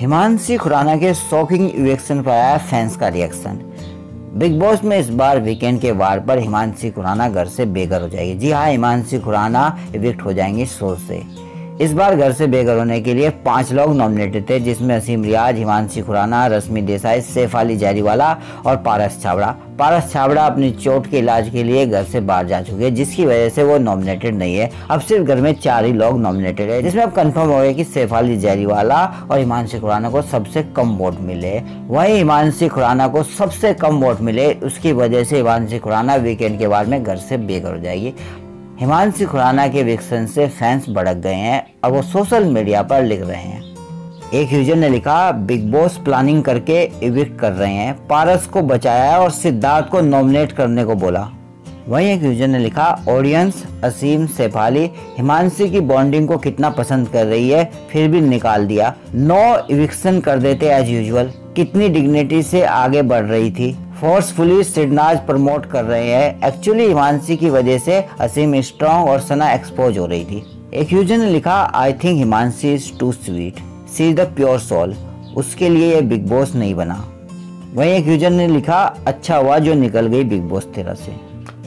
हिमांशी खुराना के shocking reaction पर आया फैंस का रिएक्शन। बिग बॉस में इस बार वीकेंड के वार पर हिमांशी खुराना घर से बेघर हो जाएगी। जी हाँ हिमांशी खुराना इविक्ट हो जाएँगे शो से। इस बार घर से बेघर होने के लिए पाँच लोग नॉमिनेटेड थे, जिसमें असीम रियाज, हिमांशी खुराना, रश्मि देसाई सैफ अली जारीवाला और पारस छावड़ा पारस छावड़ा अपनी चोट के इलाज के लिए घर से बाहर जा चुके हैं, जिसकी वजह से वो नॉमिनेटेड नहीं है। अब सिर्फ़ घर में चार ही लोग नॉमिनेटेड है, जिसमें अब कंफर्म हो गया कि सैफ अली जारीवाला और हिमांशी खुराना को सबसे कम वोट मिले। वही हिमांशी खुराना को सबसे कम वोट मिले, उसकी वजह से हिमांशी खुराना वीकेंड के बाद में घर से बेघर हो जाएगी। हिमांशी खुराना के विक्सन से फैंस भड़क गए हैं और वो सोशल मीडिया पर लिख रहे हैं। एक यूज़र ने लिखा बिग बॉस प्लानिंग करके इविक्ट कर रहे हैं। पारस को बचाया और सिद्धार्थ को नॉमिनेट करने को बोला। वहीं एक यूज़र ने लिखा ऑडियंस असीम सेफाली, हिमांशी की बॉन्डिंग को कितना पसंद कर रही है, फिर भी निकाल दिया। नो इविक्शन कर देते एज यूजुअल कितनी डिग्निटी से आगे बढ़ रही थी? फोर्सफुली सिडनाज प्रमोट कर रहे हैं। एक्चुअली हिमांशी की वजह से असीम स्ट्रॉन्ग और सना एक्सपोज हो रही थी। एक यूज़र ने लिखा I think Himanshi is too sweet she is the pure soul उसके लिए ये बिग बॉस नहीं बना। वहीं एक यूज़र ने लिखा अच्छा हुआ जो निकल गई बिग बॉस तेरह से.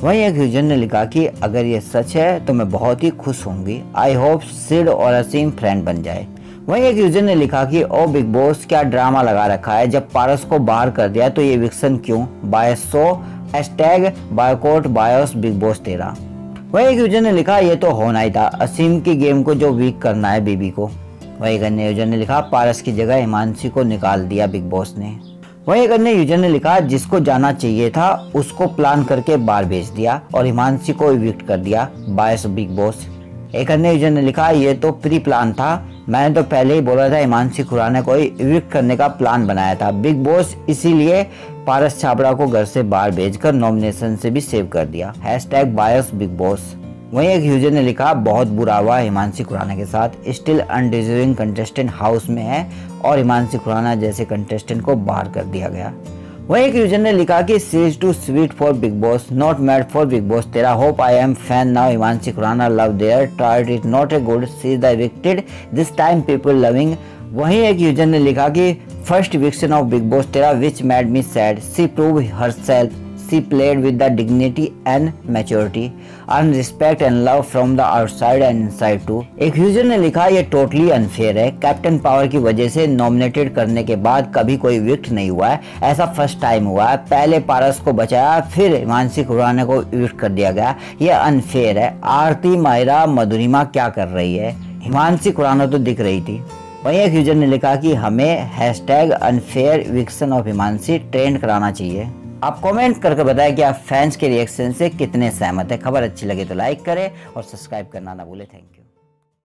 वहीं एक यूज़र ने लिखा कि, अगर ये सच है तो मैं बहुत ही खुश होंगी। आई होप सिड और असीम फ्रेंड बन जाए। वहीं एक यूज़र ने लिखा कि, ओ बिग बॉस, क्या ड्रामा लगा रखा है? जब पारस को बाहर कर दिया तो ये विक्सन क्यों? Bias so, hashtag, boycott, bias, Bigg Boss तेरा। वही एक यूज़र ने लिखा, ये तो होना ही था। असीम की गेम को जो वीक करना है बीबी को। वही एक अन्य यूज़र ने लिखा, पारस की जगह हिमांशी को निकाल दिया बिग बॉस ने। वही एक अन्य यूज़र ने लिखा, जिसको जाना चाहिए था, उसको प्लान करके बाहर भेज दिया और हिमांशी को इविक्ट कर दिया बायस बिग बॉस। एक अन्य यूज़र ने लिखा, ये तो प्री प्लान था मैंने तो पहले ही बोला था हिमांशी खुराना को इविक्ट करने का प्लान बनाया था। बिग बॉस इसीलिए पारस छाबड़ा को घर से बाहर भेजकर नॉमिनेशन से भी सेव कर दिया। Hashtag bias Bigg Boss. वहीं एक यूज़र ने लिखा, बहुत बुरा हुआ हिमांशी खुराना के साथ। स्टिल अनडिजर्विंग कंटेस्टेंट हाउस में है और हिमांशी खुराना जैसे कंटेस्टेंट को बाहर कर दिया गया। वही एक यूज़र ने लिखा कि she's too sweet for Bigg Boss not made for Bigg Boss तेरा hope I am fan now Himanshi Khurana love there tried it not a good she's the evicted this time people loving वहीं एक user ने लिखा कि first eviction of Bigg Boss तेरा which made me sad she prove her self She played with the dignity and maturity, earned respect and love from the outside and inside too. एक user ने लिखा ये totally unfair है। Captain power की वजह से nominated करने के बाद कभी कोई विक्ट नहीं हुआ है। ऐसा फ़र्स्ट टाइम हुआ है। पहले पारस को बचाया फिर मानसी खुराना को विक्ट कर दिया गया। ये अनफेयर है। आरती मायरा मधुरिमा क्या कर रही है? हिमांशी खुराना तो दिख रही थी। वहीं एक यूज़र ने लिखा कि हमें hashtag unfair eviction of Himanshi trend कराना चाहिए। आप कमेंट करके बताएँ कि आप फैंस के रिएक्शन से कितने सहमत हैं। खबर अच्छी लगे तो लाइक करें और सब्सक्राइब करना ना भूलें। Thank you